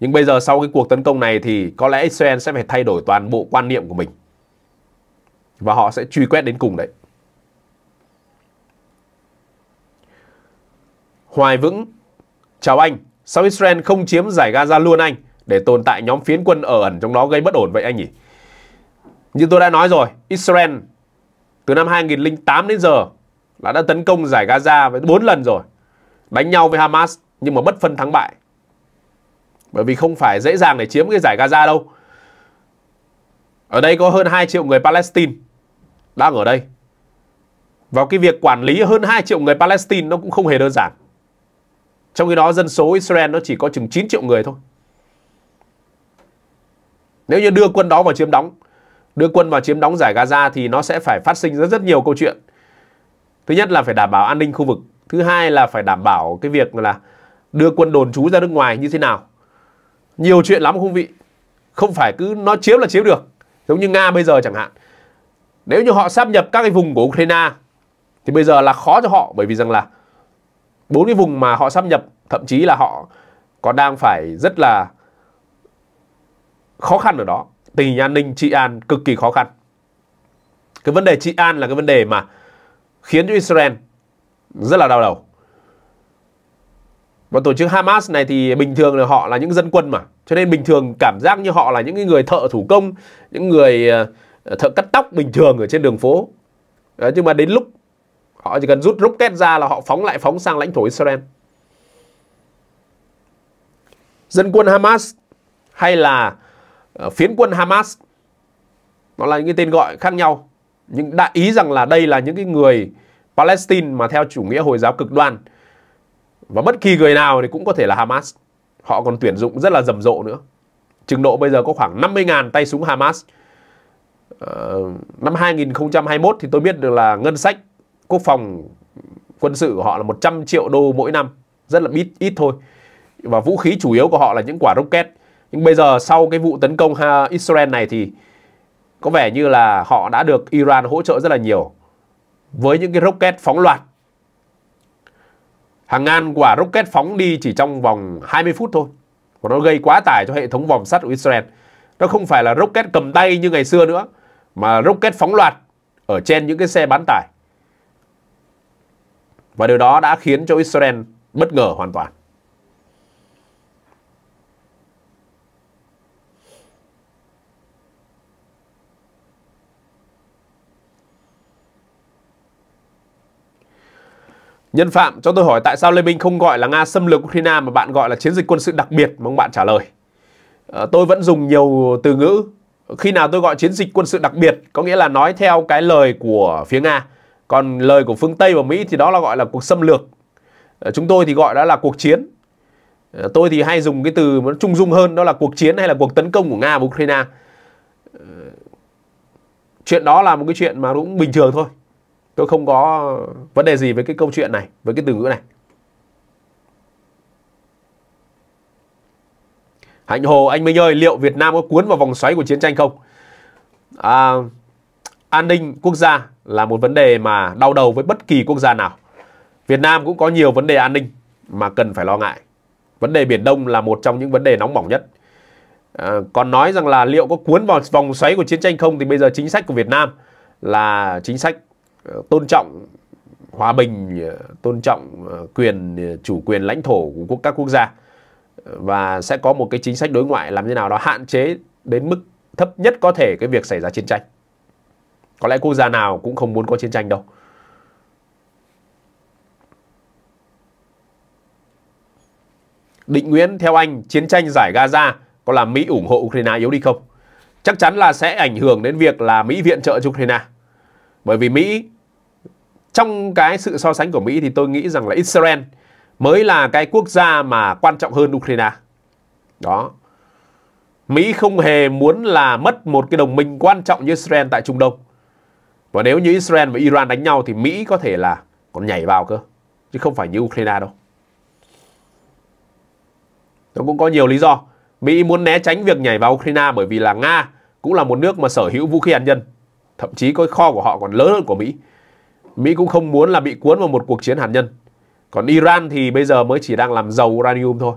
Nhưng bây giờ sau cái cuộc tấn công này thì có lẽ Israel sẽ phải thay đổi toàn bộ quan niệm của mình. Và họ sẽ truy quét đến cùng đấy. Hoài Vững Chào anh, sao Israel không chiếm giải Gaza luôn anh? để tồn tại nhóm phiến quân ở ẩn trong đó gây bất ổn vậy anh nhỉ? Như tôi đã nói rồi, Israel từ năm 2008 đến giờ là đã tấn công giải Gaza với 4 lần rồi. Đánh nhau với Hamas nhưng mà bất phân thắng bại. Bởi vì không phải dễ dàng để chiếm cái giải Gaza đâu. Ở đây có hơn 2 triệu người Palestine đang ở đây. Vào cái việc quản lý hơn 2 triệu người Palestine nó cũng không hề đơn giản. Trong khi đó dân số Israel nó chỉ có chừng 9 triệu người thôi. Nếu như đưa quân đó vào chiếm đóng, đưa quân vào chiếm đóng giải Gaza thì nó sẽ phải phát sinh rất rất nhiều câu chuyện. Thứ nhất là phải đảm bảo an ninh khu vực. Thứ hai là phải đảm bảo cái việc là đưa quân đồn trú ra nước ngoài như thế nào. Nhiều chuyện lắm không vị. Không phải cứ nó chiếm là chiếm được. Giống như Nga bây giờ chẳng hạn. Nếu như họ sáp nhập các cái vùng của Ukraine, thì bây giờ là khó cho họ, bởi vì rằng là bốn cái vùng mà họ sáp nhập, thậm chí là họ còn đang phải rất là khó khăn ở đó tình hình an ninh trị an cực kỳ khó khăn cái vấn đề trị an là cái vấn đề mà khiến cho Israel rất là đau đầu. Và tổ chức Hamas này thì bình thường là họ là những dân quân mà. Cho nên bình thường cảm giác như họ là những người thợ thủ công những người ờ, thợ cắt tóc bình thường ở trên đường phố. Đấy, nhưng mà đến lúc họ chỉ cần rút rocket ra là họ phóng lại phóng sang lãnh thổ Israel. Dân quân Hamas hay là ờ, phiến quân Hamas nó là những cái tên gọi khác nhau. Nhưng đại ý rằng là đây là những cái người Palestine mà theo chủ nghĩa Hồi giáo cực đoan. Và bất kỳ người nào thì cũng có thể là Hamas. Họ còn tuyển dụng rất là rầm rộ nữa. Chừng độ bây giờ có khoảng 50.000 tay súng Hamas. Uh, năm 2021 thì tôi biết được là ngân sách quốc phòng quân sự của họ là 100 triệu đô mỗi năm. Rất là ít ít thôi. Và vũ khí chủ yếu của họ là những quả rocket. Nhưng bây giờ sau cái vụ tấn công Israel này thì có vẻ như là họ đã được Iran hỗ trợ rất là nhiều với những cái rocket phóng loạt. Hàng ngàn quả rocket phóng đi chỉ trong vòng 20 phút thôi. Và nó gây quá tải cho hệ thống vòng sắt của Israel. Nó không phải là rocket cầm tay như ngày xưa nữa, mà rocket phóng loạt ở trên những cái xe bán tải. Và điều đó đã khiến cho Israel bất ngờ hoàn toàn. Nhân Phạm cho tôi hỏi tại sao Lê Minh không gọi là Nga xâm lược Ukraine mà bạn gọi là chiến dịch quân sự đặc biệt, mong bạn trả lời. À, tôi vẫn dùng nhiều từ ngữ. Khi nào tôi gọi chiến dịch quân sự đặc biệt có nghĩa là nói theo cái lời của phía Nga. Còn lời của phương Tây và Mỹ thì đó là gọi là cuộc xâm lược. À, chúng tôi thì gọi đó là cuộc chiến. À, tôi thì hay dùng cái từ nó trung dung hơn đó là cuộc chiến hay là cuộc tấn công của Nga và Ukraine. À, chuyện đó là một cái chuyện mà cũng bình thường thôi tôi không có vấn đề gì với cái câu chuyện này với cái từ ngữ này. Hạnh Hồ anh Minh ơi liệu Việt Nam có cuốn vào vòng xoáy của chiến tranh không? À, an ninh quốc gia là một vấn đề mà đau đầu với bất kỳ quốc gia nào. Việt Nam cũng có nhiều vấn đề an ninh mà cần phải lo ngại. Vấn đề Biển Đông là một trong những vấn đề nóng bỏng nhất. À, còn nói rằng là liệu có cuốn vào vòng xoáy của chiến tranh không thì bây giờ chính sách của Việt Nam là chính sách Ờ, tôn trọng hòa bình ờ, tôn trọng ờ, quyền chủ quyền lãnh thổ của các quốc gia và sẽ có một cái chính sách đối ngoại làm như nào đó hạn chế đến mức thấp nhất có thể cái việc xảy ra chiến tranh có lẽ quốc gia nào cũng không muốn có chiến tranh đâu Định Nguyễn theo anh, chiến tranh giải Gaza có làm Mỹ ủng hộ Ukraine yếu đi không? Chắc chắn là sẽ ảnh hưởng đến việc là Mỹ viện trợ cho Ukraine. Bởi vì Mỹ trong cái sự so sánh của Mỹ thì tôi nghĩ rằng là Israel mới là cái quốc gia mà quan trọng hơn Ukraine. Đó. Mỹ không hề muốn là mất một cái đồng minh quan trọng như Israel tại Trung Đông. Và nếu như Israel và Iran đánh nhau thì Mỹ có thể là còn nhảy vào cơ. Chứ không phải như Ukraine đâu. Nó cũng có nhiều lý do. Mỹ muốn né tránh việc nhảy vào Ukraine bởi vì là Nga cũng là một nước mà sở hữu vũ khí hạt nhân. Thậm chí cái kho của họ còn lớn hơn của Mỹ. Mỹ cũng không muốn là bị cuốn vào một cuộc chiến hạt nhân. Còn Iran thì bây giờ mới chỉ đang làm giàu uranium thôi.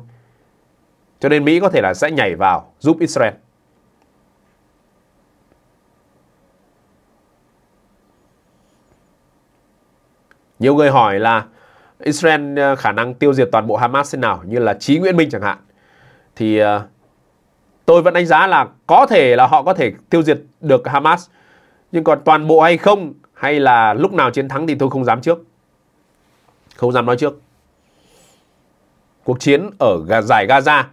Cho nên Mỹ có thể là sẽ nhảy vào giúp Israel. Nhiều người hỏi là Israel ờ, khả năng tiêu diệt toàn bộ Hamas thế nào, như là Chí Nguyễn Minh chẳng hạn. Thì ờ, tôi vẫn đánh giá là có thể là họ có thể tiêu diệt được Hamas. Nhưng còn toàn bộ hay không hay là lúc nào chiến thắng thì tôi không dám trước. Không dám nói trước. Cuộc chiến ở giải Gaza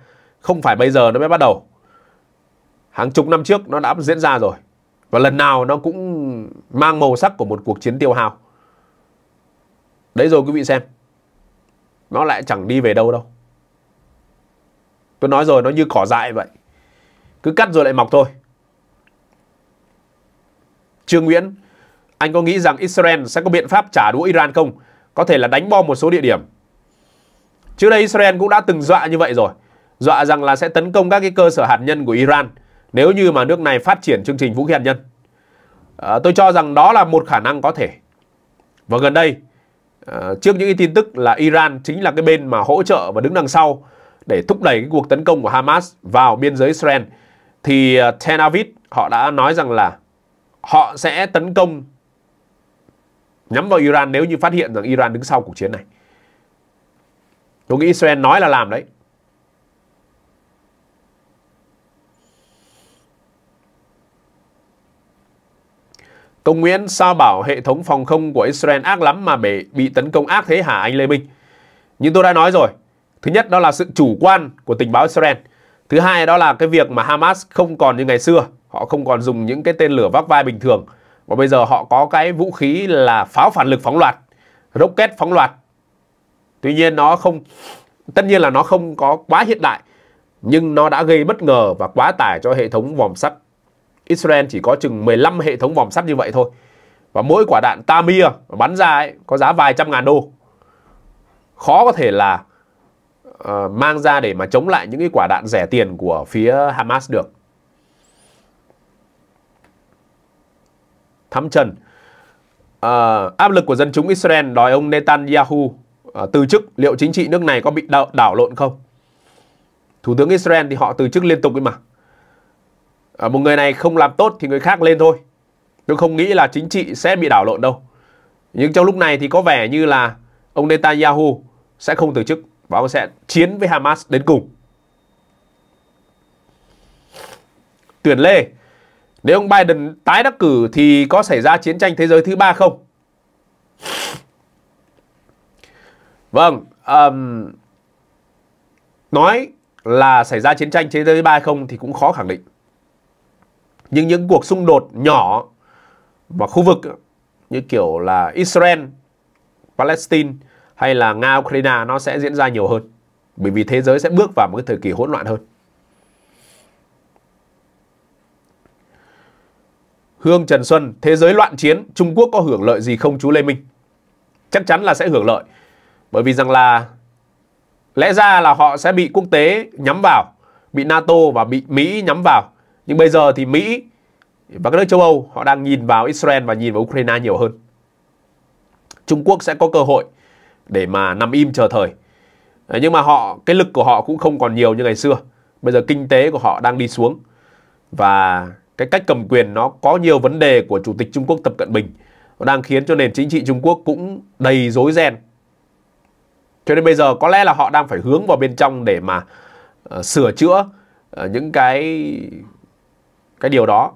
không phải bây giờ nó mới bắt đầu. Hàng chục năm trước nó đã diễn ra rồi. Và lần nào nó cũng mang màu sắc của một cuộc chiến tiêu hao. Đấy rồi quý vị xem. Nó lại chẳng đi về đâu đâu. Tôi nói rồi nó như cỏ dại vậy. Cứ cắt rồi lại mọc thôi. Trương Nguyễn anh có nghĩ rằng Israel sẽ có biện pháp trả đũa Iran không? Có thể là đánh bom một số địa điểm. Trước đây Israel cũng đã từng dọa như vậy rồi. Dọa rằng là sẽ tấn công các cái cơ sở hạt nhân của Iran nếu như mà nước này phát triển chương trình vũ khí hạt nhân. À, tôi cho rằng đó là một khả năng có thể. Và gần đây, à, trước những cái tin tức là Iran chính là cái bên mà hỗ trợ và đứng đằng sau để thúc đẩy cái cuộc tấn công của Hamas vào biên giới Israel, thì uh, Tel Aviv họ đã nói rằng là họ sẽ tấn công nhắm vào Iran nếu như phát hiện rằng Iran đứng sau cuộc chiến này. Tôi nghĩ Israel nói là làm đấy. Công Nguyễn sao bảo hệ thống phòng không của Israel ác lắm mà bị, bị tấn công ác thế hả anh Lê Minh? Nhưng tôi đã nói rồi. Thứ nhất đó là sự chủ quan của tình báo Israel. Thứ hai đó là cái việc mà Hamas không còn như ngày xưa. Họ không còn dùng những cái tên lửa vác vai bình thường và bây giờ họ có cái vũ khí là pháo phản lực phóng loạt, rocket phóng loạt. Tuy nhiên nó không, tất nhiên là nó không có quá hiện đại, nhưng nó đã gây bất ngờ và quá tải cho hệ thống vòm sắt. Israel chỉ có chừng 15 hệ thống vòm sắt như vậy thôi. Và mỗi quả đạn Tamir bắn ra ấy, có giá vài trăm ngàn đô. Khó có thể là uh, mang ra để mà chống lại những cái quả đạn rẻ tiền của phía Hamas được. Thắm trần. À, áp lực của dân chúng Israel đòi ông Netanyahu à, từ chức. Liệu chính trị nước này có bị đảo, đảo lộn không? Thủ tướng Israel thì họ từ chức liên tục ấy mà. À, một người này không làm tốt thì người khác lên thôi. Tôi không nghĩ là chính trị sẽ bị đảo lộn đâu. Nhưng trong lúc này thì có vẻ như là ông Netanyahu sẽ không từ chức và ông sẽ chiến với Hamas đến cùng. Tuyển Lê nếu ông Biden tái đắc cử thì có xảy ra chiến tranh thế giới thứ ba không? Vâng, um, nói là xảy ra chiến tranh thế giới thứ ba không thì cũng khó khẳng định. Nhưng những cuộc xung đột nhỏ và khu vực như kiểu là Israel, Palestine hay là Nga, Ukraine nó sẽ diễn ra nhiều hơn. Bởi vì thế giới sẽ bước vào một cái thời kỳ hỗn loạn hơn. Hương Trần Xuân, thế giới loạn chiến, Trung Quốc có hưởng lợi gì không chú Lê Minh? Chắc chắn là sẽ hưởng lợi. Bởi vì rằng là lẽ ra là họ sẽ bị quốc tế nhắm vào, bị NATO và bị Mỹ nhắm vào. Nhưng bây giờ thì Mỹ và các nước châu Âu họ đang nhìn vào Israel và nhìn vào Ukraine nhiều hơn. Trung Quốc sẽ có cơ hội để mà nằm im chờ thời. Nhưng mà họ cái lực của họ cũng không còn nhiều như ngày xưa. Bây giờ kinh tế của họ đang đi xuống và cái cách cầm quyền nó có nhiều vấn đề của Chủ tịch Trung Quốc Tập Cận Bình nó đang khiến cho nền chính trị Trung Quốc cũng đầy rối ren. Cho nên bây giờ có lẽ là họ đang phải hướng vào bên trong để mà uh, sửa chữa uh, những cái cái điều đó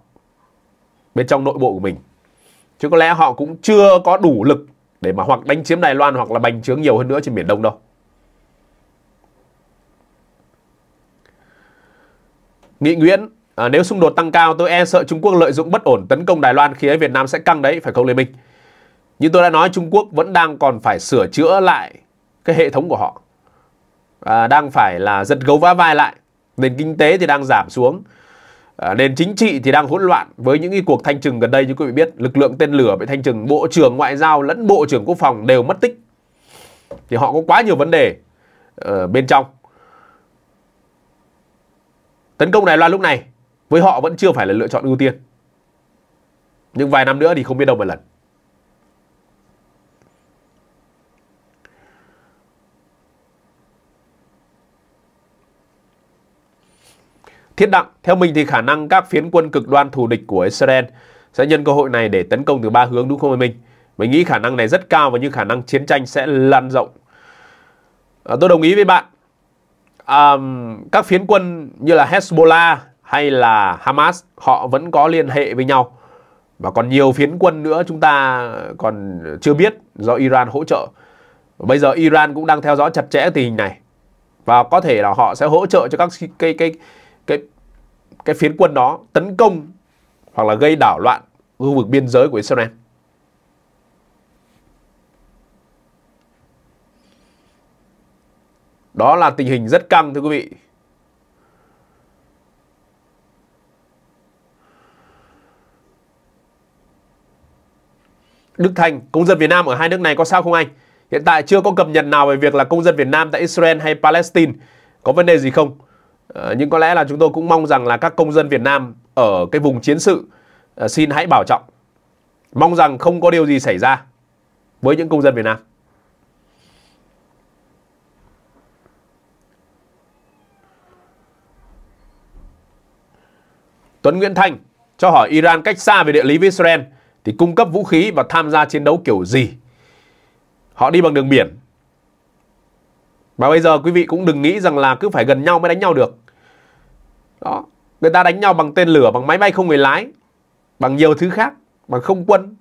bên trong nội bộ của mình. Chứ có lẽ họ cũng chưa có đủ lực để mà hoặc đánh chiếm Đài Loan hoặc là bành trướng nhiều hơn nữa trên Biển Đông đâu. Nghị Nguyễn À, nếu xung đột tăng cao tôi e sợ Trung Quốc lợi dụng bất ổn tấn công Đài Loan khi ấy Việt Nam sẽ căng đấy phải không Lê Minh? Như tôi đã nói Trung Quốc vẫn đang còn phải sửa chữa lại cái hệ thống của họ. À, đang phải là giật gấu vá vai lại. Nền kinh tế thì đang giảm xuống. À, nền chính trị thì đang hỗn loạn với những cái cuộc thanh trừng gần đây như quý vị biết lực lượng tên lửa bị thanh trừng bộ trưởng ngoại giao lẫn bộ trưởng quốc phòng đều mất tích thì họ có quá nhiều vấn đề ở bên trong tấn công Đài Loan lúc này với họ vẫn chưa phải là lựa chọn ưu tiên. Nhưng vài năm nữa thì không biết đâu mà lần. Thiết Đặng, theo mình thì khả năng các phiến quân cực đoan thù địch của Israel sẽ nhân cơ hội này để tấn công từ ba hướng đúng không mình? Mình nghĩ khả năng này rất cao và như khả năng chiến tranh sẽ lan rộng. À, tôi đồng ý với bạn. À, các phiến quân như là Hezbollah hay là Hamas, họ vẫn có liên hệ với nhau và còn nhiều phiến quân nữa chúng ta còn chưa biết do Iran hỗ trợ. Bây giờ Iran cũng đang theo dõi chặt chẽ tình hình này và có thể là họ sẽ hỗ trợ cho các cái cái cái cái phiến quân đó tấn công hoặc là gây đảo loạn khu vực biên giới của Israel. Đó là tình hình rất căng, thưa quý vị. Đức Thành, công dân Việt Nam ở hai nước này có sao không anh? Hiện tại chưa có cập nhật nào về việc là công dân Việt Nam tại Israel hay Palestine có vấn đề gì không? À, nhưng có lẽ là chúng tôi cũng mong rằng là các công dân Việt Nam ở cái vùng chiến sự à, xin hãy bảo trọng. Mong rằng không có điều gì xảy ra với những công dân Việt Nam. Tuấn Nguyễn Thanh cho hỏi Iran cách xa về địa lý với Israel thì cung cấp vũ khí và tham gia chiến đấu kiểu gì? Họ đi bằng đường biển. Và bây giờ quý vị cũng đừng nghĩ rằng là cứ phải gần nhau mới đánh nhau được. Đó, người ta đánh nhau bằng tên lửa, bằng máy bay không người lái, bằng nhiều thứ khác, bằng không quân.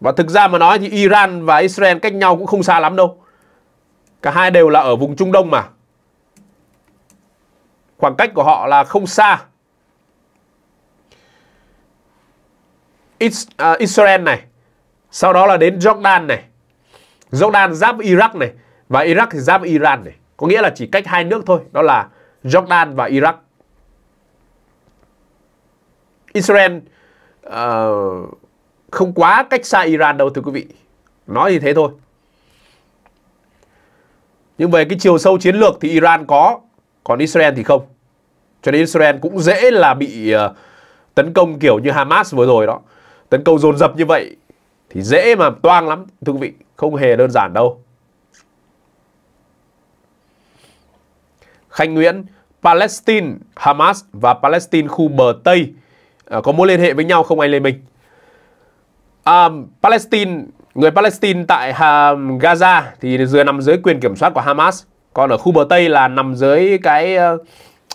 Và thực ra mà nói thì Iran và Israel cách nhau cũng không xa lắm đâu. Cả hai đều là ở vùng Trung Đông mà. Khoảng cách của họ là không xa. À, Israel này sau đó là đến Jordan này. Jordan giáp Iraq này và Iraq thì giáp Iran này. Có nghĩa là chỉ cách hai nước thôi đó là Jordan và Iraq. Israel uh, không quá cách xa Iran đâu thưa quý vị. Nói thì thế thôi. Nhưng về cái chiều sâu chiến lược thì Iran có còn Israel thì không. Cho nên Israel cũng dễ là bị uh, tấn công kiểu như Hamas vừa rồi đó tấn công dồn dập như vậy thì dễ mà toang lắm thưa quý vị không hề đơn giản đâu. Khanh Nguyễn Palestine Hamas và Palestine khu bờ Tây à, có mối liên hệ với nhau không anh Lê Minh? À, Palestine người Palestine tại uh, Gaza thì vừa nằm dưới quyền kiểm soát của Hamas còn ở khu bờ Tây là nằm dưới cái uh,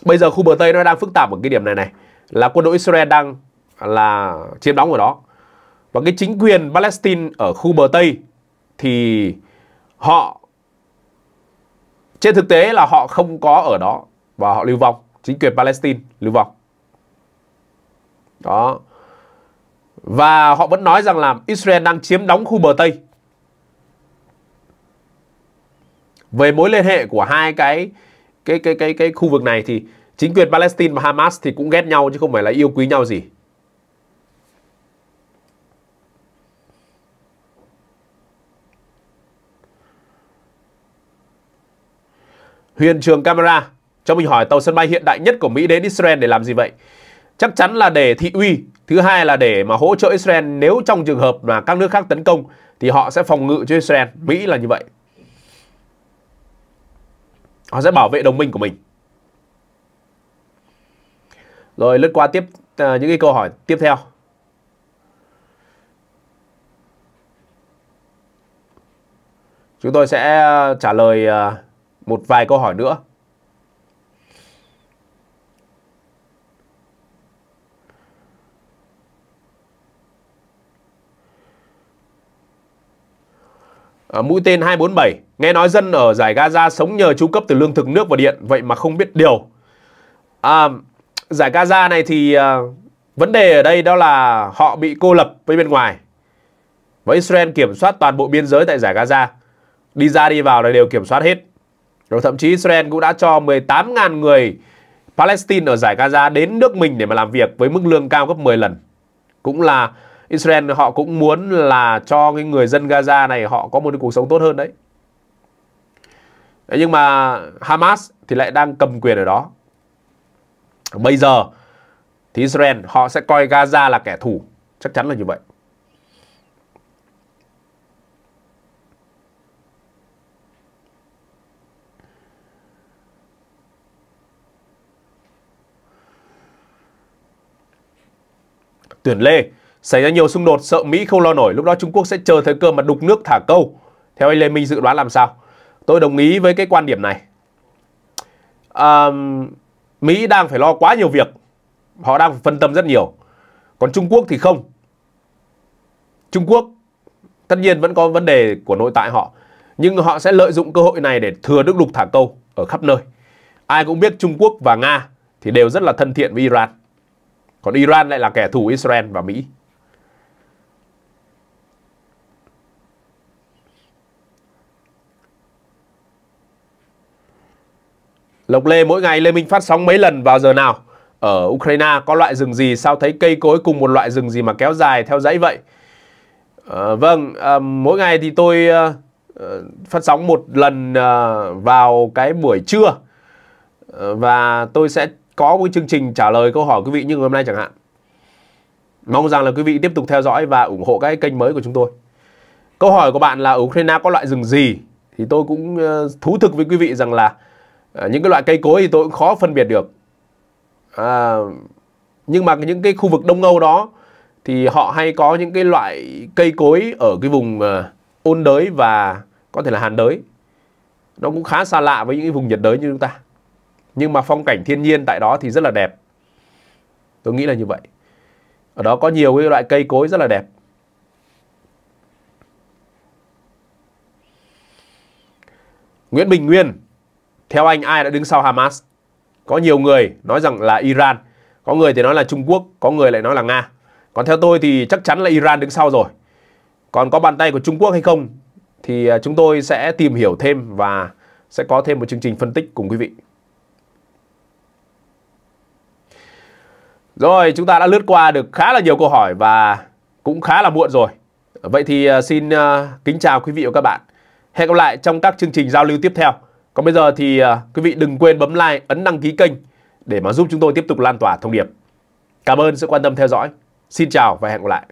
bây giờ khu bờ Tây nó đang phức tạp ở cái điểm này này là quân đội Israel đang là chiếm đóng ở đó. Và cái chính quyền Palestine ở khu bờ Tây thì họ, trên thực tế là họ không có ở đó và họ lưu vong. Chính quyền Palestine lưu vong. Đó. Và họ vẫn nói rằng là Israel đang chiếm đóng khu bờ Tây. Về mối liên hệ của hai cái cái cái cái cái khu vực này thì chính quyền Palestine và Hamas thì cũng ghét nhau chứ không phải là yêu quý nhau gì. Huyền trường camera cho mình hỏi tàu sân bay hiện đại nhất của Mỹ đến Israel để làm gì vậy? Chắc chắn là để thị uy. Thứ hai là để mà hỗ trợ Israel nếu trong trường hợp mà các nước khác tấn công thì họ sẽ phòng ngự cho Israel. Mỹ là như vậy. Họ sẽ bảo vệ đồng minh của mình. Rồi lướt qua tiếp à, những cái câu hỏi tiếp theo. Chúng tôi sẽ à, trả lời à, một vài câu hỏi nữa. À, mũi tên 247 Nghe nói dân ở giải Gaza sống nhờ chu cấp từ lương thực nước và điện Vậy mà không biết điều. À, Giải Gaza này thì à, Vấn đề ở đây đó là Họ bị cô lập với bên ngoài. Và Israel kiểm soát toàn bộ biên giới tại giải Gaza. Đi ra đi vào là đều kiểm soát hết rồi thậm chí Israel cũng đã cho 18.000 người Palestine ở giải Gaza đến nước mình để mà làm việc với mức lương cao gấp 10 lần. Cũng là Israel họ cũng muốn là cho cái người dân Gaza này họ có một cuộc sống tốt hơn đấy. đấy nhưng mà Hamas thì lại đang cầm quyền ở đó. Bây giờ thì Israel họ sẽ coi Gaza là kẻ thù, chắc chắn là như vậy. Tuyển Lê. Xảy ra nhiều xung đột sợ Mỹ không lo nổi Lúc đó Trung Quốc sẽ chờ thời cơ mà đục nước thả câu. Theo anh Lê Minh dự đoán làm sao? Tôi đồng ý với cái quan điểm này. À, Mỹ đang phải lo quá nhiều việc. Họ đang phân tâm rất nhiều. Còn Trung Quốc thì không. Trung Quốc tất nhiên vẫn có vấn đề của nội tại họ Nhưng họ sẽ lợi dụng cơ hội này để thừa nước đục thả câu ở khắp nơi. Ai cũng biết Trung Quốc và Nga thì đều rất là thân thiện với Iran còn Iran lại là kẻ thù Israel và Mỹ. Lộc Lê mỗi ngày Lê Minh phát sóng mấy lần vào giờ nào? Ở Ukraine có loại rừng gì? Sao thấy cây cối cùng một loại rừng gì mà kéo dài theo dãy vậy? À, vâng, à, mỗi ngày thì tôi à, phát sóng một lần à, vào cái buổi trưa à, và tôi sẽ có một chương trình trả lời câu hỏi quý vị như hôm nay chẳng hạn. Mong rằng là quý vị tiếp tục theo dõi và ủng hộ các kênh mới của chúng tôi. Câu hỏi của bạn là ở Ukraine có loại rừng gì? Thì tôi cũng ờ, thú thực với quý vị rằng là ờ, những cái loại cây cối thì tôi cũng khó phân biệt được. À, nhưng mà những cái khu vực Đông Âu đó thì họ hay có những cái loại cây cối ở cái vùng ờ, ôn đới và có thể là hàn đới. Nó cũng khá xa lạ với những cái vùng nhiệt đới như chúng ta nhưng mà phong cảnh thiên nhiên tại đó thì rất là đẹp. Tôi nghĩ là như vậy. Ở đó có nhiều cái loại cây cối rất là đẹp. Nguyễn Bình Nguyên, theo anh, ai đã đứng sau Hamas? Có nhiều người nói rằng là Iran, có người thì nói là Trung Quốc, có người lại nói là Nga. Còn theo tôi thì chắc chắn là Iran đứng sau rồi. Còn có bàn tay của Trung Quốc hay không thì à, chúng tôi sẽ tìm hiểu thêm và sẽ có thêm một chương trình phân tích cùng quý vị. Rồi, chúng ta đã lướt qua được khá là nhiều câu hỏi và cũng khá là muộn rồi. Vậy thì à, xin à, kính chào quý vị và các bạn. Hẹn gặp lại trong các chương trình giao lưu tiếp theo. Còn bây giờ thì à, quý vị đừng quên bấm like, ấn đăng ký kênh để mà giúp chúng tôi tiếp tục lan tỏa thông điệp. Cảm ơn sự quan tâm theo dõi. Xin chào và hẹn gặp lại.